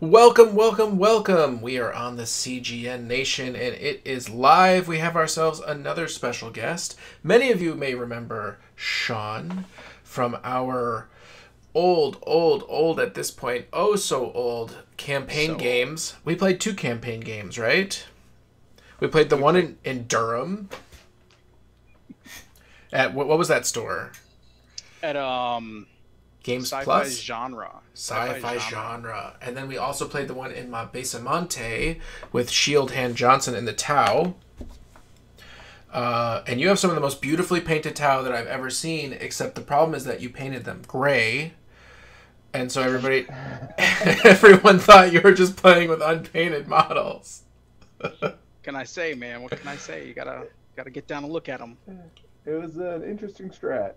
Welcome, welcome, welcome. We are on the CGN Nation and it is live. We have ourselves another special guest. Many of you may remember Sean from our old, old, old at this point, oh so old campaign So- games. We played two campaign games, right? We played the one in, in Durham. At what, what was that store? At um Games sci-fi Plus? genre. sci-fi genre. And then we also played the one in Monte with Shield Hand Johnson in the Tau. Uh, and you have some of the most beautifully painted Tau that I've ever seen, except the problem is that you painted them gray. And so everybody, everyone thought you were just playing with unpainted models. Can I say, man? What can I say? You gotta gotta get down and look at them. It was an interesting strat.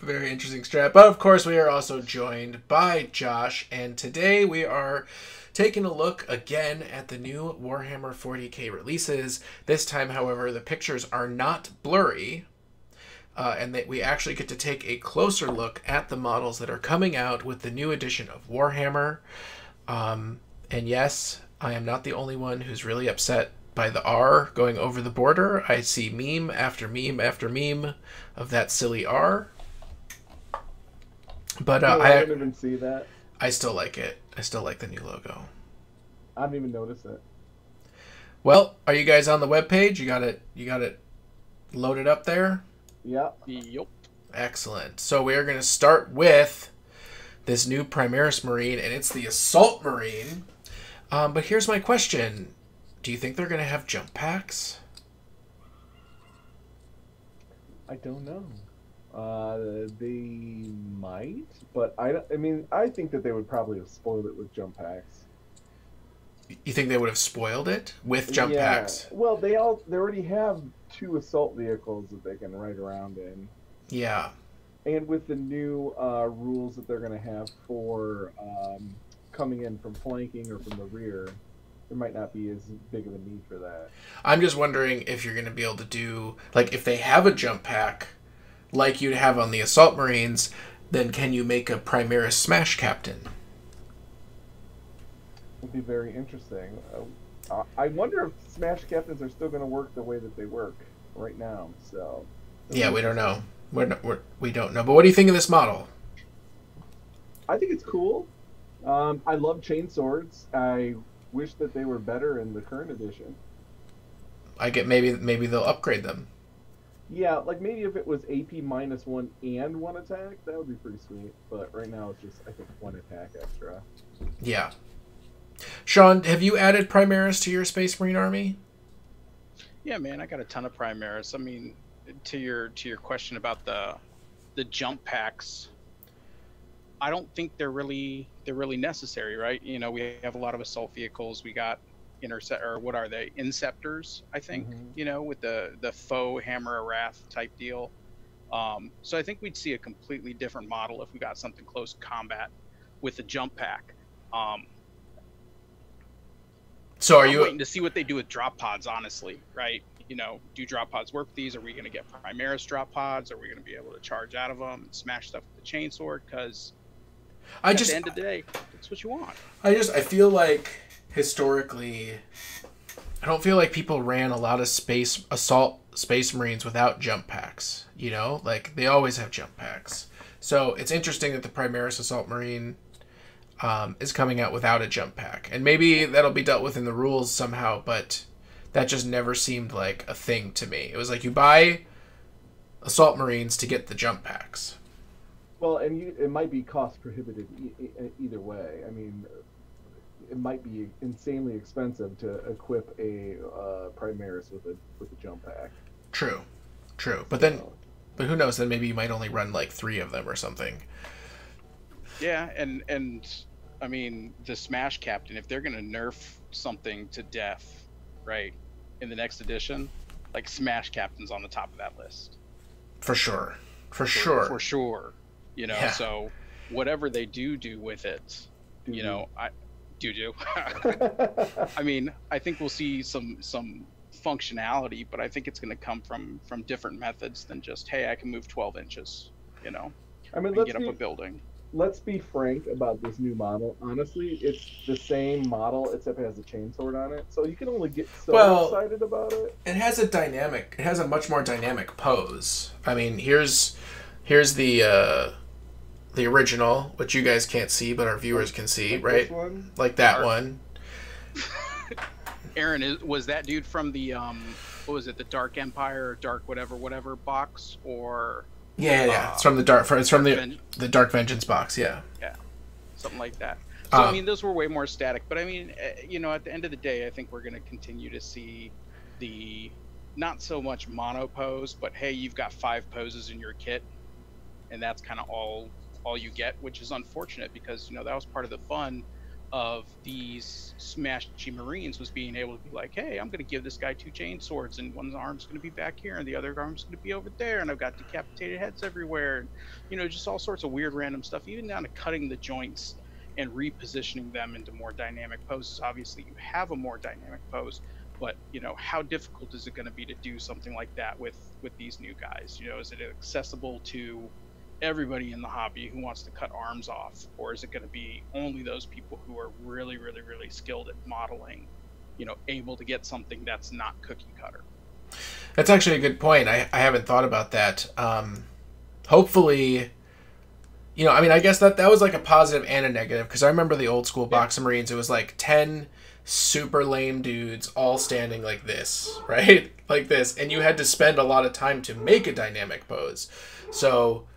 Very interesting strap. But of course, we are also joined by Josh, and today we are taking a look again at the new Warhammer 40k releases. This time, however, the pictures are not blurry, uh, and that we actually get to take a closer look at the models that are coming out with the new edition of Warhammer. Um, and yes, I am not the only one who's really upset by the R going over the border. I see meme after meme after meme of that silly R. But uh, I I didn't even see that. I still like it. I still like the new logo. I didn't even notice it. Well, are you guys on the webpage? You got it. You got it loaded up there. Yeah. Yup. Excellent. So we are going to start with this new Primaris Marine, and it's the Assault Marine. Um, but here's my question: Do you think they're going to have jump packs? I don't know. Uh, they might, but I, I mean, I think that they would probably have spoiled it with jump packs. You think they would have spoiled it with jump Yeah. packs? Well, they all they already have two assault vehicles that they can ride around in, Yeah. and with the new uh, rules that they're going to have for um, coming in from flanking or from the rear, there might not be as big of a need for that. I'm just wondering if you're going to be able to do like if they have a jump pack like you'd have on the Assault Marines, then can you make a Primaris Smash Captain? would be very interesting. Uh, I wonder if Smash Captains are still going to work the way that they work right now. So. Yeah, we don't know. We're, not, we're we don't know. But what do you think of this model? I think it's cool. Um, I love chain swords. I wish that they were better in the current edition. I get maybe maybe they'll upgrade them. Yeah, like maybe if it was AP minus one and one attack, that would be pretty sweet. But right now it's just I think one attack extra. Yeah. Sean, have you added Primaris to your Space Marine army? Yeah, man, I got a ton of Primaris. I mean, to your to your question about the the jump packs, I don't think they're really they're really necessary, right? You know, we have a lot of assault vehicles. We got intercept or what are they? Inceptors, I think. Mhm. You know, with the the faux hammer of wrath type deal. Um, so I think we'd see a completely different model if we got something close combat with the jump pack. Um, So are I'm you waiting to see what they do with drop pods, honestly, right? You know, do drop pods work with these? Are we going to get Primaris drop pods? Are we going to be able to charge out of them and smash stuff with the chainsword? Because I at just the end of the day, that's what you want. I just I feel like historically I don't feel like people ran a lot of space assault space marines without jump packs, you know? Like they always have jump packs. So it's interesting that the Primaris Assault Marine um, is coming out without a jump pack. And maybe that'll be dealt with in the rules somehow, but that just never seemed like a thing to me. It was like you buy Assault Marines to get the jump packs. Well, and you, it might be cost prohibitive e- e- either way. I mean, it might be insanely expensive to equip a uh, Primaris with a with a jump pack. True. True. But then but who knows, then maybe you might only run like 3 of them or something. Yeah, and and I mean the Smash Captain. If they're going to nerf something to death, right, in the next edition, like Smash Captain's on the top of that list. For sure. For for- sure. for sure you know Yeah. so whatever they do do with it you know i do do i mean i think we'll see some some functionality but i think it's going to come from from different methods than just hey i can move 12 inches you know I mean, and let's get up be, a building let's be frank about this new model. Honestly, it's the same model except it has a chainsword on it. So you can only get so Well- excited about it. It has a dynamic. It has a much more dynamic pose. I mean, here's here's the uh, the original, which you guys can't see, but our viewers can see, Like right? This one. Like that Art. one. Aaron is, was that dude from the um, what was it, the Dark Empire or Dark whatever whatever box or Yeah, yeah, yeah. Uh, It's from the dark. It's from the Ven- the Dark Vengeance box. Yeah. Yeah, something like that. So I Um, mean, those were way more static. But I mean, eh, you know, at the end of the day, I think we're going to continue to see the not so much mono pose, but hey, you've got five poses in your kit, and that's kind of all all you get, which is unfortunate because you know that was part of the fun of these Smashy Marines was being able to be like, hey, I'm going to give this guy two chain swords, and one arm's going to be back here, and the other arm's going to be over there, and I've got decapitated heads everywhere, and you know, just all sorts of weird random stuff, even down to cutting the joints and repositioning them into more dynamic poses. Obviously, you have a more dynamic pose, but you know, how difficult is it going to be to do something like that with with these new guys? You know, is it accessible to everybody in the hobby who wants to cut arms off, or is it going to be only those people who are really, really, really skilled at modeling? You know, able to get something that's not cookie cutter. That's actually a good point. I, I haven't thought about that. Um, hopefully, you know, I mean, I guess that that was like a positive and a negative because I remember the old school box of Marines. It was like ten super lame dudes all standing like this, right? Like this, and you had to spend a lot of time to make a dynamic pose. So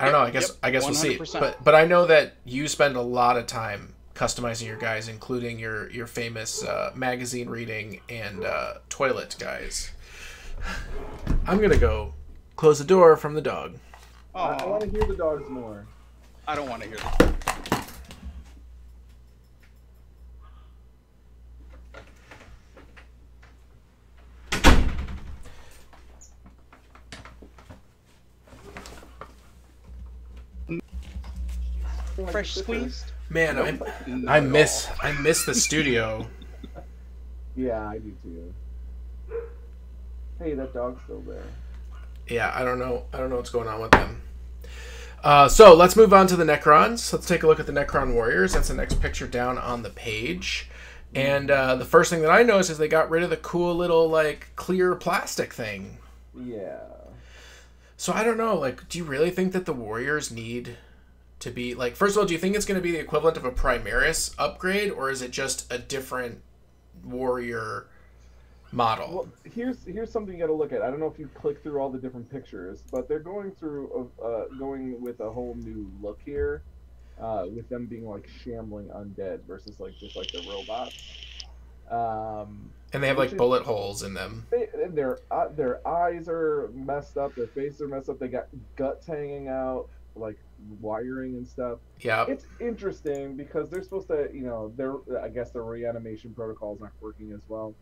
I don't know. I guess Yep, I guess we'll see. But but I know that you spend a lot of time customizing your guys, including your your famous uh, magazine reading and uh, toilet guys. I'm gonna go close the door from the dog. Oh, I, I want to hear the dogs more. I don't want to hear that. Fresh squeezed? Man, I Not I miss. I miss the studio. Yeah, I do too. Hey, that dog's still there. Yeah, I don't know. I don't know what's going on with them. Uh, so let's move on to the Necrons. Let's take a look at the Necron Warriors. That's the next picture down on the page. And uh, the first thing that I noticed is they got rid of the cool little like clear plastic thing. Yeah. So I don't know. Like, do you really think that the Warriors need to be like? First of all, do you think it's going to be the equivalent of a Primaris upgrade, or is it just a different Warrior model? Well, here's here's something you got to look at. I don't know if you click through all the different pictures, but they're going through uh, going with a whole new look here, uh, with them being like shambling undead versus like just like the robots. Um, and they have like is- bullet holes in them. they, their uh, their eyes are messed up, their faces are messed up. They got guts hanging out, like wiring and stuff. Yeah. It's interesting because they're supposed to, you know, their I guess their reanimation protocol is not working as well.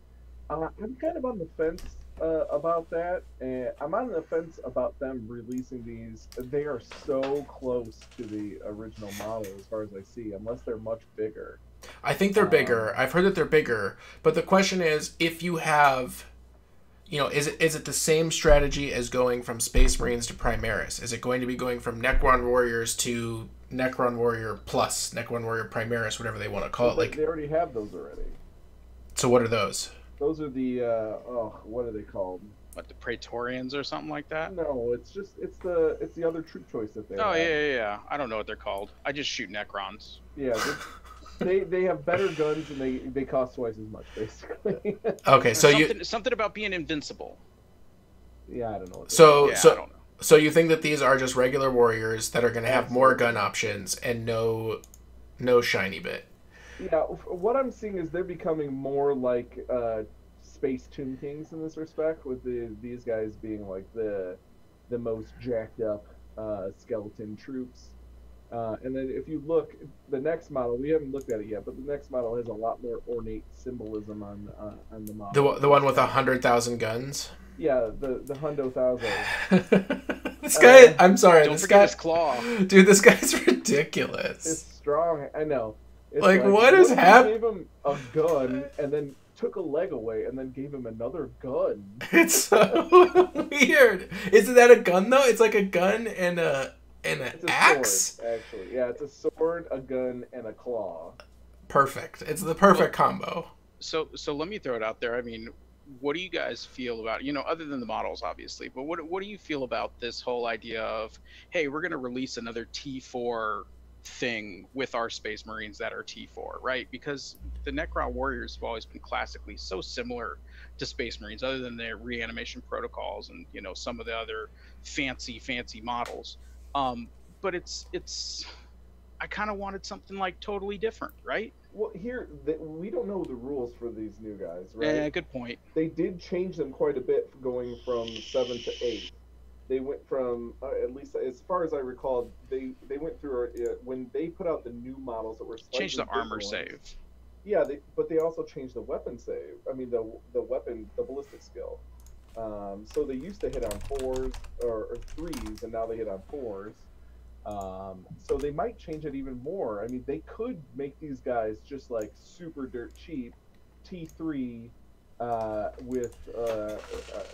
Uh, I'm kind of on the fence uh, about that, and I'm on the fence about them releasing these. They are so close to the original model as far as I see, unless they're much bigger. I think they're Um, bigger. I've heard that they're bigger, but the question is, if you have, you know, is it is it the same strategy as going from Space Marines to Primaris? Is it going to be going from Necron Warriors to Necron Warrior Plus, Necron Warrior Primaris, whatever they want to call it? Like, they already have those already. so what are those? Those are the uh, oh, what are they called? What the Praetorians or something like that? No, it's just it's the it's the other troop choice that they. Oh have. yeah, yeah, yeah. I don't know what they're called. I just shoot Necrons. Yeah, they, they they have better guns and they they cost twice as much basically. Okay, so something, you something about being invincible. yeah, I don't know. What so yeah, I so don't know. so you think that these are just regular warriors that are going to have more gun options and no no shiny bit? yeah, what I'm seeing is they're becoming more like uh, space Tomb Kings in this respect, with the these guys being like the the most jacked up uh, skeleton troops. Uh, and then if you look, the next model we haven't looked at it yet, but the next model has a lot more ornate symbolism on uh, on the model. The one- the one with a hundred thousand guns. yeah, the the Hundo Thousand. this guy, Uh, I'm sorry, Don't this forget guy, his claw. dude, this guy's ridiculous. It's strong. I know. It's Like, what is happening? you Gave him a gun and then took a leg away and then gave him another gun. It's so weird. Isn't that a gun though? It's like a gun and a and an It's a axe. sword, actually. Yeah, it's a sword, a gun, and a claw. Perfect. It's the perfect combo. So so let me throw it out there. I mean, what do you guys feel about you know other than the models obviously, but what what do you feel about this whole idea of hey we're going to release another T4 thing with our Space Marines that are T4 right? Because the Necron Warriors have always been classically so similar to Space Marines, other than their reanimation protocols and you know some of the other fancy fancy models. Um, but it's it's I kind of wanted something like totally different, right? Well, here th we don't know the rules for these new guys, right? Yeah, good point. They did change them quite a bit, going from seven to eight. They went from, uh, at least as far as I recall, they they went through uh, when they put out the new models that were slightly Change the armor different save. Yeah, they, but they also changed the weapon save. I mean, the the weapon, the ballistic skill. Um, so they used to hit on fours or, or threes, and now they hit on fours. Um, so they might change it even more. I mean, they could make these guys just like super dirt cheap, T three, uh, with uh, uh,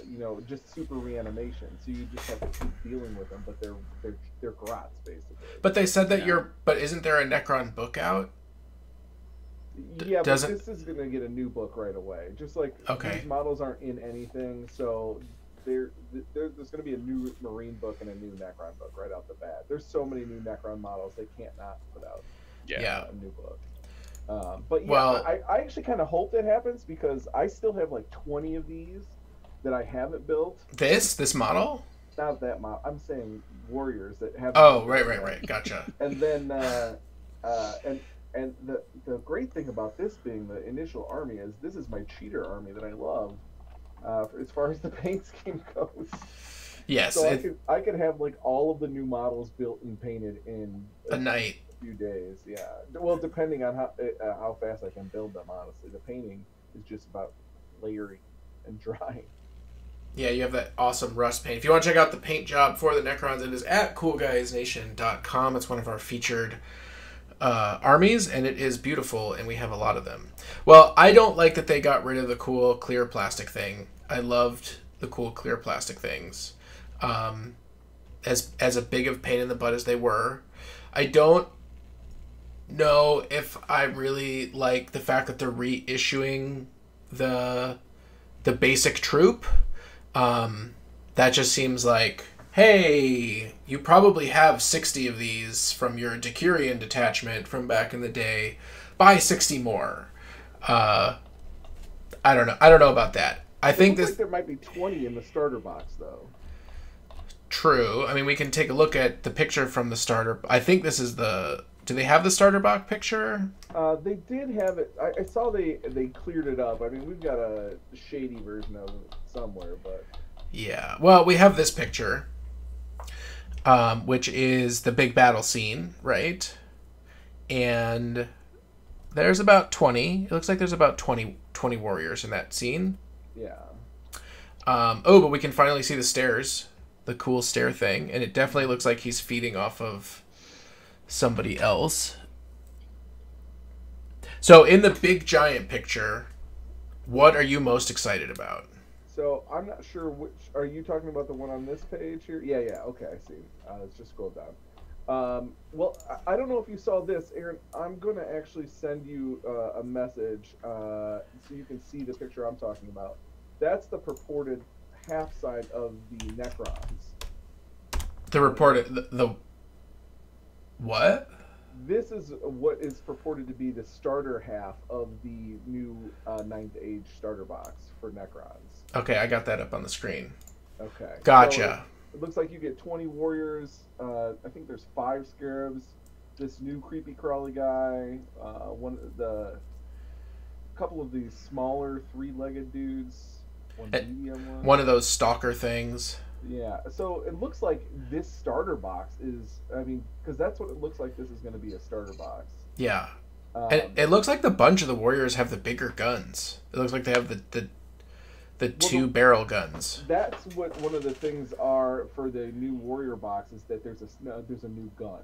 you know just super reanimation. So you just have to keep dealing with them, but they're they're they're grots basically. But they said that Yeah. you're. But isn't there a Necron book out? D- yeah, but doesn't- this is gonna get a new book right away. Just like Okay. these models aren't in anything, so there, there there's gonna be a new Marine book and a new Necron book right out the bat. There's so many new Necron models they can't not put out Yeah. Yeah. a new book. Um, but yeah, Well- I, I actually kind of hope that happens because I still have like 20 of these that I haven't built. This this model? Not that model. I'm saying warriors that have. Oh, right, right, right. Gotcha. and then uh, and the the great thing about this being the initial army is this is my cheater army that I love. Uh, as far as the paint scheme goes, Yes, so I could I could have like all of the new models built and painted in a night. few days. Yeah. Well, depending on how uh, how fast I can build them. Honestly, the painting is just about layering and drying. Yeah, you have that awesome rust paint. If you want to check out the paint job for the Necrons, it is at coolguysnation.com. It's one of our featured uh, armies, and it is beautiful, and we have a lot of them. Well, I don't like that they got rid of the cool clear plastic thing. I loved the cool clear plastic things. Um, as as a big of pain in the butt as they were, I don't know if I really like the fact that they're reissuing the the basic troop. Um, that just seems like, hey, you probably have 60 of these from your Decurion detachment from back in the day. Buy 60 more. Uh, I don't know. I don't know about that. I think this like there might be 20 in the starter box though. true. I mean, we can take a look at the picture from the starter. I think this is the. Do they have the starter box picture? Uh, they did have it. I, I saw they they cleared it up. I mean, we've got a shady version of it somewhere, but Yeah. Well, we have this picture, um, which is the big battle scene, right? And there's about 20. It looks like there's about 20, 20 warriors in that scene. yeah. Um, oh, but we can finally see the stairs, the cool stair thing, and it definitely looks like he's feeding off of somebody else. So, in the big giant picture, what are you most excited about? So I'm not sure which. Are you talking about the one on this page here? Yeah, yeah. Okay, I see. Uh, let's just scroll down. Um, well, I, I don't know if you saw this, Aaron. I'm going to actually send you uh, a message uh, so you can see the picture I'm talking about. That's the purported half side of the Necrons. The reported the, the what? This is what is purported to be the starter half of the new uh, Ninth Age starter box for Necrons. Okay, I got that up on the screen. Okay. Gotcha. So it looks like you get 20 warriors. Uh, I think there's five scarabs. This new creepy crawly guy. Uh, one the couple of these smaller three-legged dudes. One Eh, medium one. One of those stalker things. Yeah. So it looks like this starter box is. I mean, because that's what it looks like. This is going to be a starter box. Yeah. Um, And it looks like the bunch of the warriors have the bigger guns. It looks like they have the the, the two barrel guns. that's what one of the things are for the new warrior box is that there's a no, there's a new gun.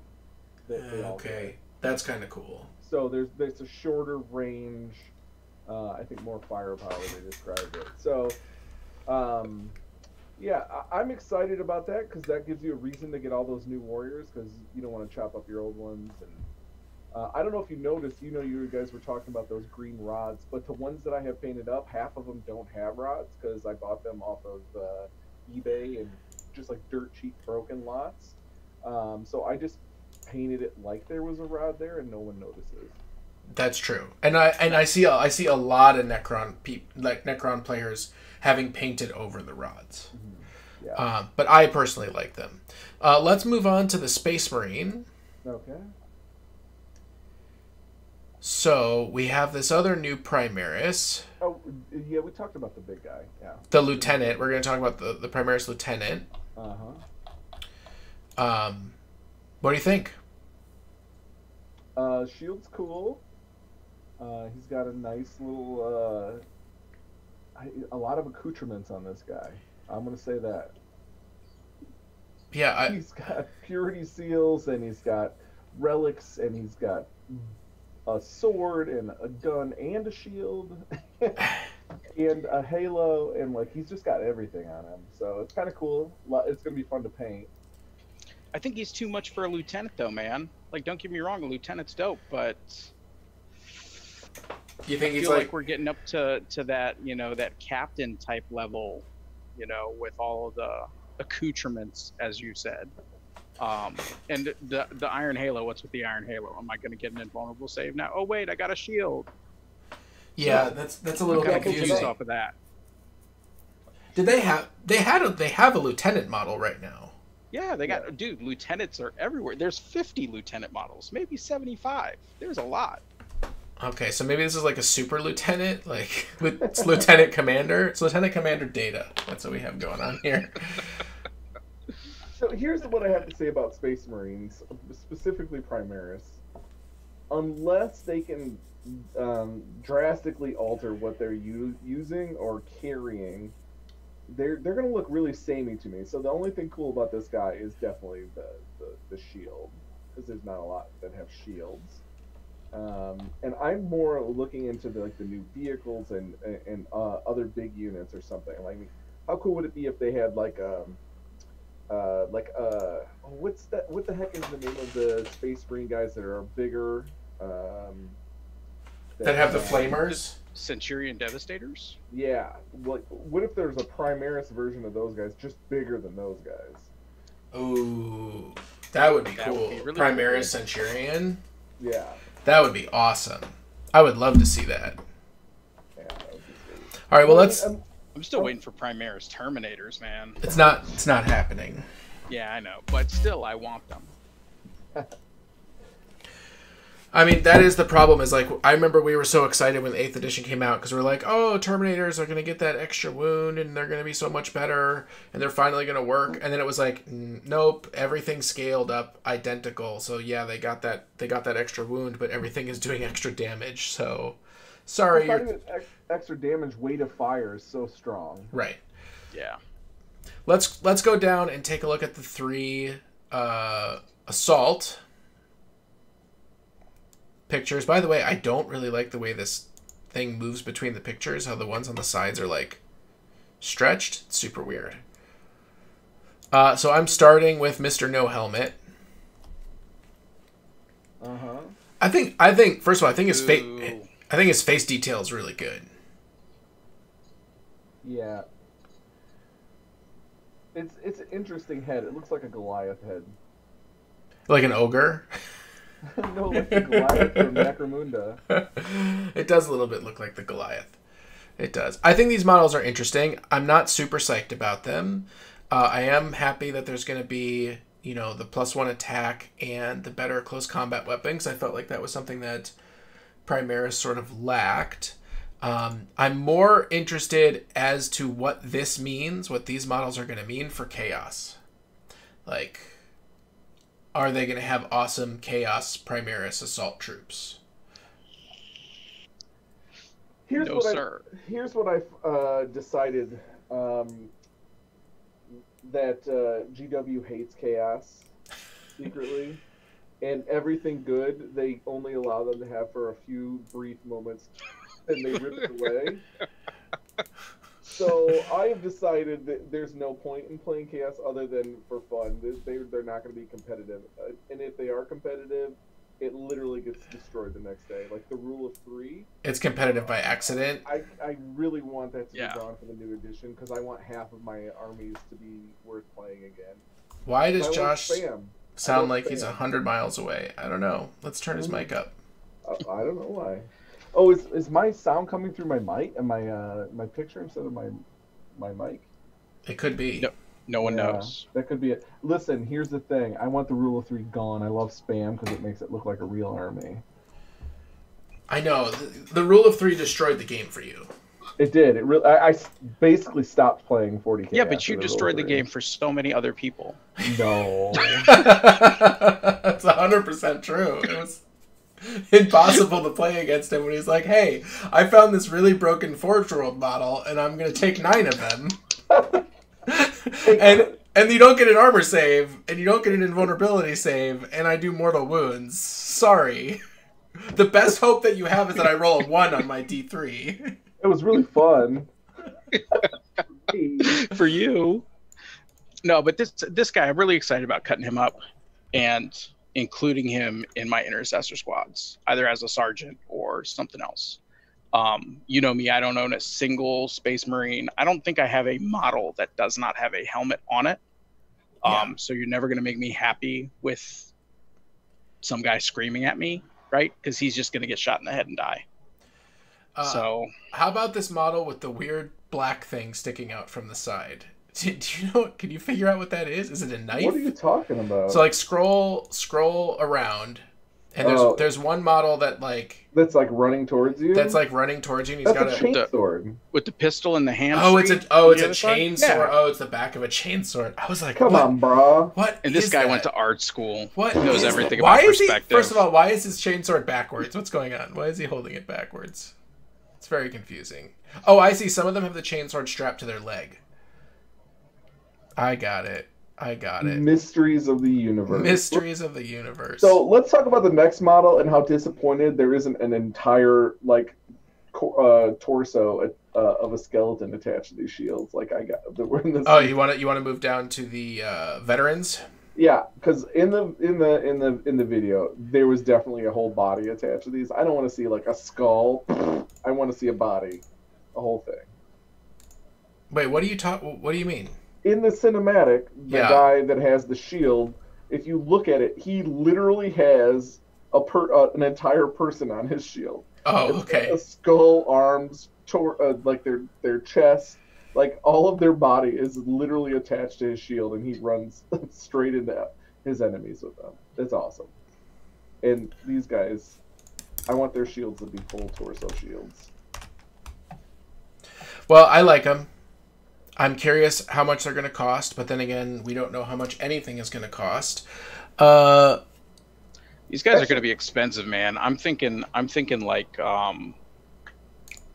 That they all get. Okay, that's kind of cool. So there's there's a shorter range. Uh, I think more firepower they described it. So, um, Yeah, I- I'm excited about that because that gives you a reason to get all those new warriors because you don't want to chop up your old ones. And uh, I don't know if you noticed, you know, you guys were talking about those green rods, but the ones that I have painted up, half of them don't have rods because I bought them off of uh, eBay and just like dirt cheap broken lots. Um, so I just painted it like there was a rod there, and no one notices. That's true, and I and I see a, I see a lot of Necron peop, like Necron players having painted over the rods. Yeah. Um, but I personally like them. Uh, let's move on to the Space Marine. okay. So we have this other new Primaris, Oh, yeah, we talked about the big guy. Yeah. the Lieutenant. We're going to talk about the the Primaris Lieutenant. Uh huh. Um, what do you think? Uh, Shield's cool. Uh, he's got a nice little, uh, I, a lot of accoutrements on this guy. I'm gonna say that. Yeah, I, he's got purity seals, and he's got relics, and he's got a sword, and a gun, and a shield, and a halo, and like he's just got everything on him. So it's kind of cool. It's gonna be fun to paint. I think he's too much for a lieutenant, though, man. Like, don't get me wrong, a lieutenant's dope, but you think I he's like, like we're getting up to to that, you know, that captain type level, you know, with all of the accoutrements, as you said. Um, and the the Iron Halo. What's with the Iron Halo? Am I going to get an invulnerable save now? Oh wait, I got a shield. yeah, that's that's a little Kind Yeah, of confusing. confused off of that. Did they have they had a they have a Lieutenant model right now? Yeah, they got dude. Lieutenants are everywhere. There's 50 lieutenant models, maybe 75. There's a lot. Okay, so maybe this is like a super lieutenant, like it's lieutenant commander. It's lieutenant commander Data. That's what we have going on here. So here's what I have to say about Space Marines, specifically Primaris. Unless they can um, drastically alter what they're u- using or carrying, they're they're gonna look really samey to me. So the only thing cool about this guy is definitely the the, the shield, because there's not a lot that have shields. Um, and I'm more looking into the, like the new vehicles and and uh, other big units or something. Like, how cool would it be if they had like um, uh, like uh, what's that? What the heck is the name of the Space Marine guys that are bigger? Um, That have the uh, flamers. Centurion Devastators. Yeah, like what if there's a Primaris version of those guys, just bigger than those guys? Ooh, that would be That would cool. be really Primaris cool. Centurion. Yeah, That would be awesome. I would love to see that. yeah. That would be. All right, well let's. um, I'm still Oh. waiting for Primaris Terminators, man. It's not. It's not happening. Yeah, I know, but still, I want them. I mean, that is the problem. Is like I remember we were so excited when the eighth edition came out because we are like, oh, Terminators are gonna get that extra wound and they're gonna be so much better and they're finally gonna work. And then it was like, nope, everything scaled up identical. So yeah, they got that they got that extra wound, but everything is doing extra damage. So sorry, Fighting you're with ex- extra damage, weight of fire is so strong. right. Yeah. Let's let's go down and take a look at the three uh, assault pictures. By the way, I don't really like the way this thing moves between the pictures. How the ones on the sides are like stretched. It's super weird. Uh, so I'm starting with Mr. No Helmet. Uh huh. I think I think first of all I think his face I think his face detail is really good. Yeah. It's it's an interesting head. It looks like a Goliath head. Like an ogre. no, like the Goliath from Necromunda. it does a little bit look like the Goliath. It does. I think these models are interesting. I'm not super psyched about them. Uh, I am happy that there's going to be, you know, the plus one attack and the better close combat weapons. I felt like that was something that Primaris sort of lacked. Um, I'm more interested as to what this means, what these models are going to mean for Chaos. Like, are they going to have awesome Chaos Primaris assault troops? Here's no, what I sir. here's what I've uh, decided um, that uh, GW hates chaos secretly, and everything good they only allow them to have for a few brief moments, and they rip it away. So I have decided that there's no point in playing chaos other than for fun. They they- they're not going to be competitive, uh, and if they are competitive, it literally gets destroyed the next day. Like the rule of three, It's competitive by accident. I I really want that to Yeah. be gone for the new edition because I want half of my armies to be worth playing again. Why does I Josh sound like he's spam. a hundred miles away? I don't know. Let's turn his mic up. I, I don't know why. Oh, is, is my sound coming through my mic and my uh my picture instead of my my mic? It could be. No. No one Yeah, knows. That could be it. Listen, here's the thing. I want the rule of three gone. I love spam because it makes it look like a real army. I know. The, the rule of three destroyed the game for you. It did. It really. I basically stopped playing 40k. Yeah, but you the destroyed the game for so many other people. No. That's hundred percent true. It was impossible to play against him when he's like, "Hey, I found this really broken Forge World model, and I'm gonna take nine of them." and and you don't get an armor save, and you don't get an invulnerability save, and I do mortal wounds. Sorry. The best hope that you have is that I roll a one on my D three. it was really fun. for you. No, but this this guy, I'm really excited about cutting him up and including him in my intercessor squads, either as a sergeant or something else. Um, you know me, I don't own a single Space Marine. I don't think I have a model that does not have a helmet on it. Um, Yeah. so you're never gonna make me happy with some guy screaming at me, right? Because he's just gonna get shot in the head and die. Uh, so How about this model with the weird black thing sticking out from the side? Do, do you know? Can you figure out what that is? Is it a knife? What are you talking about? So like scroll scroll around, and there's Oh. there's one model that like that's like running towards you. that's like running towards you, and he's that's got a a. chain sword. with the pistol in the hand. Oh, it's a oh, it's a other side? chain Yeah. sword. Oh, it's the back of a chain sword. I was like, Come what? on, bro. What? And this guy that? went to art school. What knows is everything that? about why is he? First of all, why is his chain sword backwards? What's going on? Why is he holding it backwards? It's very confusing. Oh, I see. Some of them have the chain sword strapped to their leg. I got it. I got it. Mysteries of the universe. Mysteries of the universe. So let's talk about the next model and how disappointed there isn't an entire like uh, torso uh, of a skeleton attached to these shields. Like I got that we're in this. oh, you want to you want to move down to the uh, veterans? Yeah, because in the in the in the in the video there was definitely a whole body attached to these. I don't want to see like a skull. I want to see a body, a whole thing. Wait, what do you talk? What do you mean? In the cinematic, the Yeah. guy that has the shield, if you look at it, he literally has a per uh, an entire person on his shield. Oh, It's okay. A skull, arms, tor- uh, like their their chest, like all of their body is literally attached to his shield, and he runs straight into his enemies with them. It's awesome. And these guys, I want their shields to be full torso shields. Well, I like them. I'm curious how much they're going to cost, but then again, we don't know how much anything is going to cost. Uh, These guys are going to be expensive, man. I'm thinking. I'm thinking like um,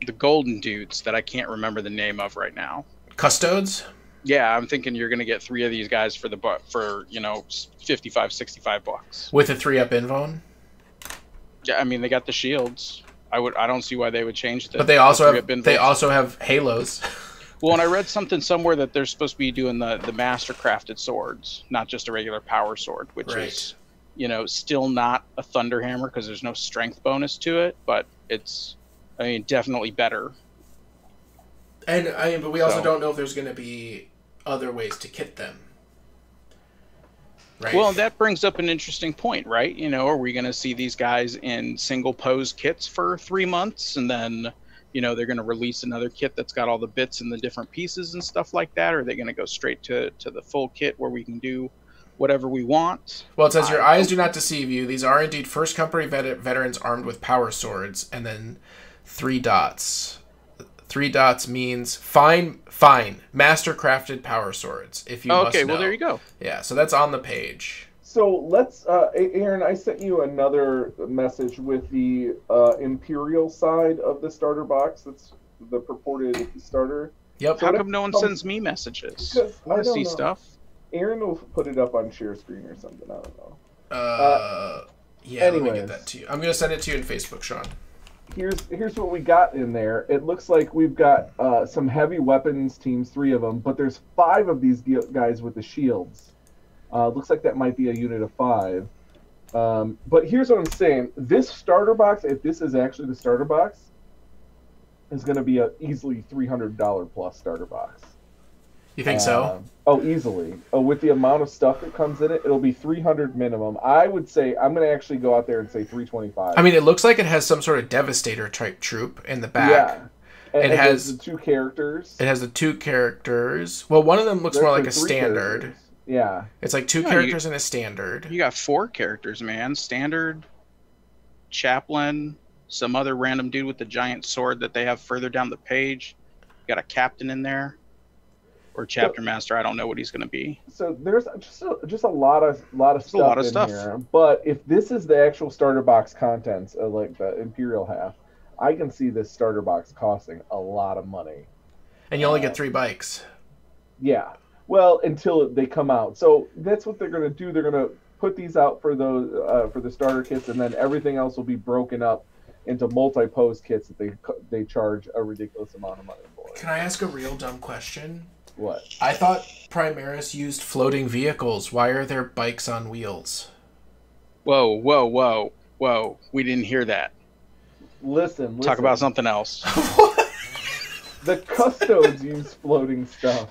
the golden dudes that I can't remember the name of right now. custodes. Yeah, I'm thinking you're going to get three of these guys for the bu- for you know 55, 65 bucks. with a three up invuln. Yeah, I mean they got the shields. I would. I don't see why they would change the. But they also the have they also have halos. Well, and I read something somewhere that they're supposed to be doing the the master crafted swords, not just a regular power sword, which Right. is, you know, still not a thunder hammer because there's no strength bonus to it, but it's, I mean, definitely better. And I mean, but we also So- don't know if there's going to be other ways to kit them. Right. Well, that brings up an interesting point, right? You know, are we going to see these guys in single pose kits for three months, and then, you know, they're going to release another kit that's got all the bits and the different pieces and stuff like that? Or are they going to go straight to to the full kit where we can do whatever we want? Well, it says your eyes do not deceive you. These are indeed first company vet- veterans armed with power swords, and then three dots. Three dots means fine, fine, master crafted power swords. If you Oh, okay, well know. there you go. Yeah, so that's on the page. So let's, uh, Aaron. I sent you another message with the uh, Imperial side of the starter box. That's the purported starter. Yep. How come no one sends me messages? I want I to see don't know. stuff. Aaron will put it up on share screen or something. I don't know. Uh, yeah, let me get that to you. I'm gonna send it to you in Facebook, Sean. here's here's what we got in there. It looks like we've got uh, some heavy weapons teams, three of them, but there's five of these guys with the shields. Uh, looks like that might be a unit of five. Um, but here's what I'm saying: this starter box, if this is actually the starter box, is going to be a easily three hundred dollar plus starter box. You think so? Uh, oh, easily. Oh, with the amount of stuff that comes in it, it'll be 300 minimum. I would say I'm going to actually go out there and say 325. I mean, it looks like it has some sort of devastator type troop in the back. Yeah. And, it and has the two characters. It has the two characters. Well, one of them looks more like a standard. Characters. Yeah. It's like two yeah, characters you, and a standard. You got four characters, man. Standard, chaplain, some other random dude with the giant sword that they have further down the page. You got a captain in there or chapter so, master. I don't know what he's going to be. So there's just a, just a lot of lot of stuff a lot of in stuff. here. But if this is the actual starter box contents, of like the imperial half, I can see this starter box costing a lot of money. And you only uh, get three bikes. Yeah. Well, until they come out. So that's what they're going to do. They're going to put these out for those uh, for the starter kits, and then everything else will be broken up into multi-pose kits that they they charge a ridiculous amount of money for. Can I ask a real dumb question? What? I thought Primaris used floating vehicles. Why are there bikes on wheels? Whoa, whoa, whoa, whoa. We didn't hear that. Listen, listen. Talk about something else. the custodes use floating stuff.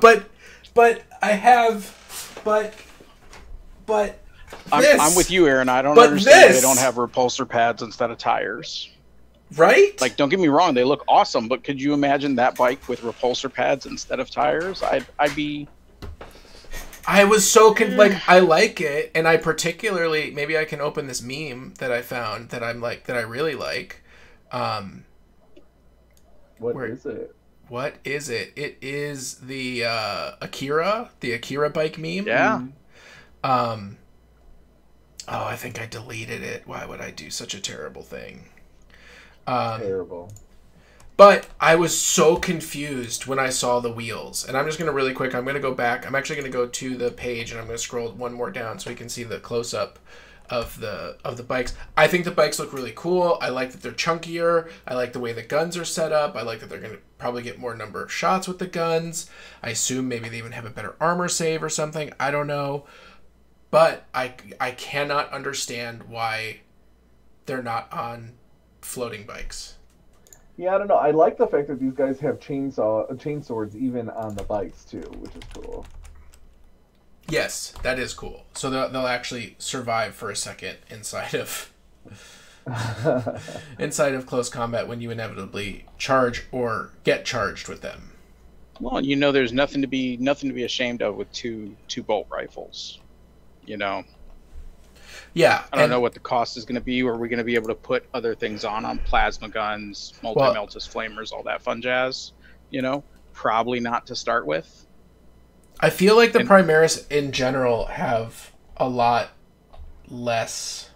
But, but I have, but, but. I'm, I'm, with you, Aaron. I don't understand why they don't have repulsor pads instead of tires. Right? Like, don't get me wrong, they look awesome, but could you imagine that bike with repulsor pads instead of tires? I'd, I'd be. I was so con- like I like it, and I particularly maybe I can open this meme that I found that I'm like that I really like. Um, what where, is it? What is it? It is the uh, Akira, the Akira bike meme. Yeah. Um. Oh, I think I deleted it. Why would I do such a terrible thing? Um, Terrible. But I was so confused when I saw the wheels. And I'm just going to really quick, I'm going to go back. I'm actually going to go to the page and I'm going to scroll one more down so we can see the close up of the of the bikes. I think the bikes look really cool. I like that they're chunkier. I like the way the guns are set up. I like that they're going to probably get more number of shots with the guns. I assume maybe they even have a better armor save or something. I don't know. But I I cannot understand why they're not on floating bikes. Yeah, I don't know. I like the fact that these guys have chainsaw chainswords even on the bikes too, which is cool. Yes, that is cool. So they'll, they'll actually survive for a second inside of inside of close combat when you inevitably charge or get charged with them. Well, you know, there's nothing to be nothing to be ashamed of with two two bolt rifles. You know, yeah, I don't and, know what the cost is going to be. Or are we going to be able to put other things on on plasma guns, multi meltus well, flamers, all that fun jazz? You know, probably not to start with. I feel like the and, Primaris in general have a lot less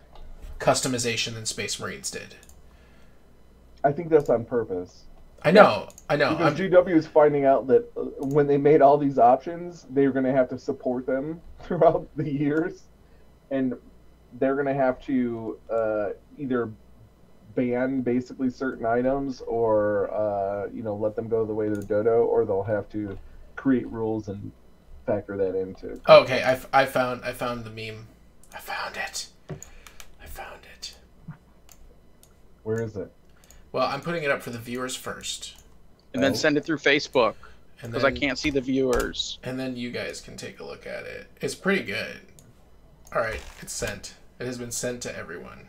customization than Space Marines did. I think that's on purpose. I know, I know. Because I'm... GW is finding out that uh, when they made all these options, they were going to have to support them throughout the years, and they're going to have to uh, either ban basically certain items or uh, you know let them go the way of the dodo or they'll have to create rules and factor that into okay I, I found i found the meme i found it i found it where is it well i'm putting it up for the viewers first and then oh. send it through facebook because i can't see the viewers and then you guys can take a look at it it's pretty good all right it's sent it has been sent to everyone.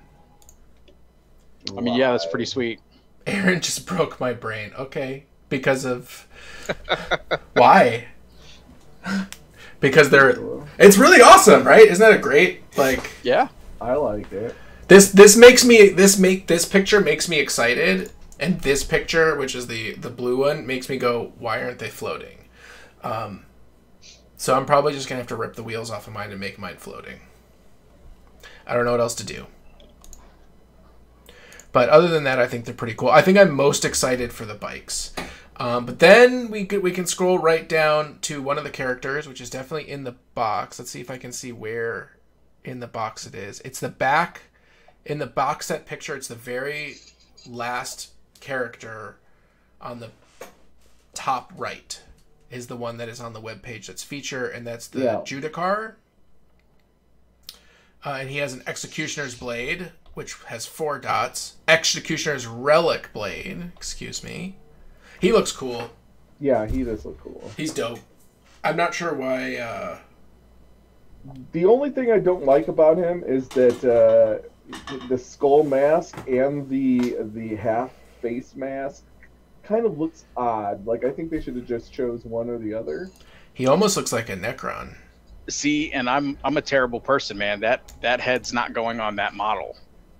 I mean, yeah, that's pretty sweet. Aaron just broke my brain. Okay. Because of. Why? Because they're. It's really awesome, right? Isn't that a great, like. Yeah. I like it. This this makes me this make this picture makes me excited, and this picture, which is the the blue one, makes me go, why aren't they floating? Um, so I'm probably just gonna have to rip the wheels off of mine and make mine floating. I don't know what else to do. But other than that, I think they're pretty cool. I think I'm most excited for the bikes. Um, but then we could, we can scroll right down to one of the characters, which is definitely in the box. Let's see if I can see where in the box it is. It's the back in the box set picture. It's the very last character on the top right is the one that is on the web page that's feature, and that's the Yeah. Judicar. Uh, and he has an Executioner's Blade, which has four dots. Executioner's Relic Blade, excuse me. He looks cool. Yeah, he does look cool. He's dope. I'm not sure why. Uh, The only thing I don't like about him is that uh, the skull mask and the the half face mask kind of looks odd. Like I think they should have just chose one or the other. he almost looks like a Necron. See, and I'm I'm a terrible person, man. That that head's not going on that model.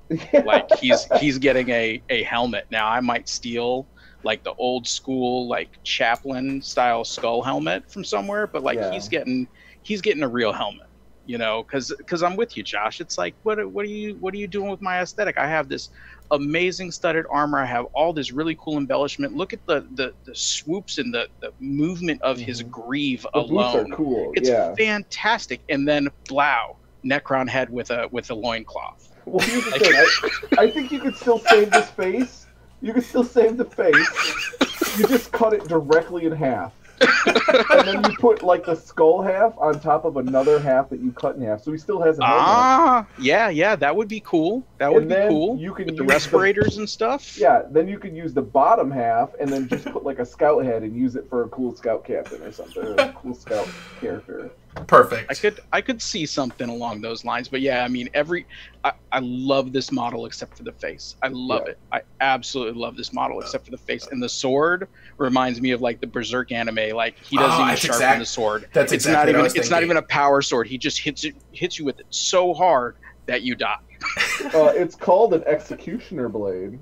Like he's he's getting a a helmet. Now I might steal like the old school like chaplain style skull helmet from somewhere, but like Yeah. he's getting he's getting a real helmet. You know, because because I'm with you, Josh. It's like what are- what are you what are you doing with my aesthetic? I have this amazing studded armor. I have all this really cool embellishment. Look at the the, the swoops and the, the movement of his Mhm. greave the alone. are cool. It's yeah. fantastic. And then blow, Necron head with a with a loincloth. Well, here's the thing. I, I think you could still save this face. You can still save the face. You just cut it directly in half. and then you put like the skull half on top of another half that you cut in half, so he still has a. Ah, yeah, yeah, that would be cool. That would And be then cool. you can the use the- respirators and stuff. Yeah, then you could use the bottom half and then just put like a scout head and use it for a cool scout captain or something, or a cool scout character. Perfect. I could I could see something along those lines, but yeah, I mean every I, I love this model except for the face. I love Yeah. it. I absolutely love this model except for the face. And the sword reminds me of like the Berserk anime. Like he doesn't Oh, even sharpen exact- the sword. That's it's exactly not what I even was it's not even a power sword. He just hits it hits you with it so hard that you die. Uh, it's called an executioner blade.